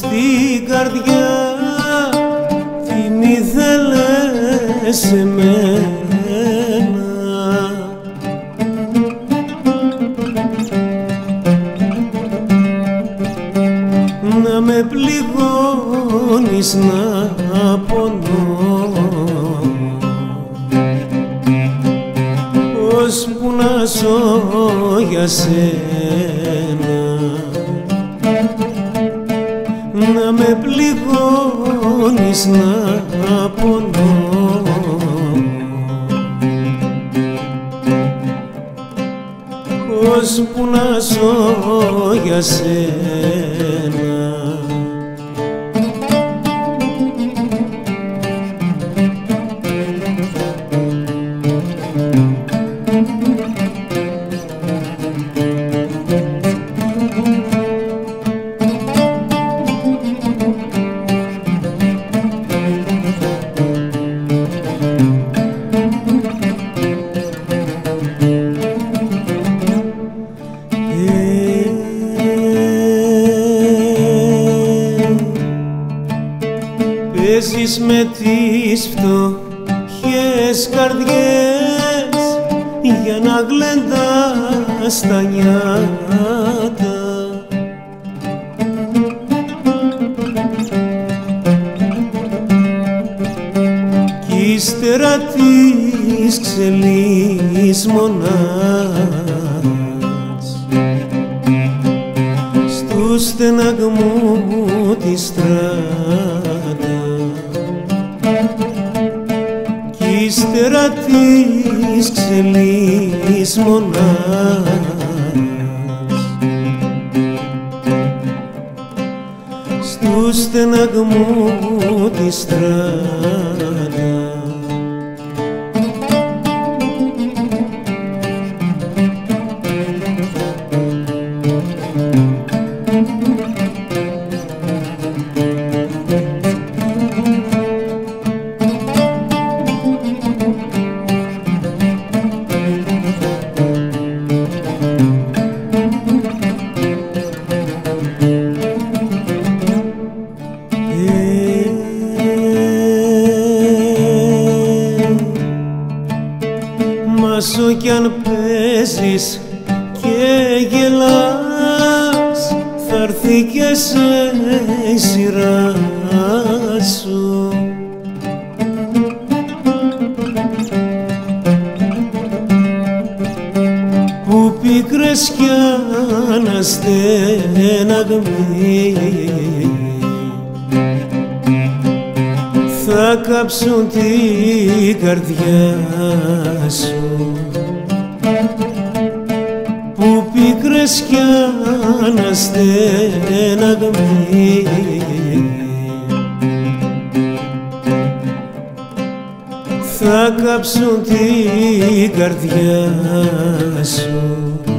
την καρδιά. Την ήθελες σε μένα να με πληγώνεις να πονώ. Ώσπου να ζω για σένα πληγώνεις να πονώ ώσπου να ζω για σένα Παίζεις με τις φτωχές καρδιές για να γλεντάς τα νιάτα. Κι ύστερα της ξελής μονάς στου στεναγμού της στράτας ύστερα της ξελής μονάς στου στεναγμού της στράτα όσο κι αν παίζεις και γελάς θα έρθει και σε η σειρά σου. Που πίκρες κι αναστέναγμοι θα κάψουν την καρδιά σου. Που πίκρες κι αναστέναγμοι θα κάψουν την καρδιά σου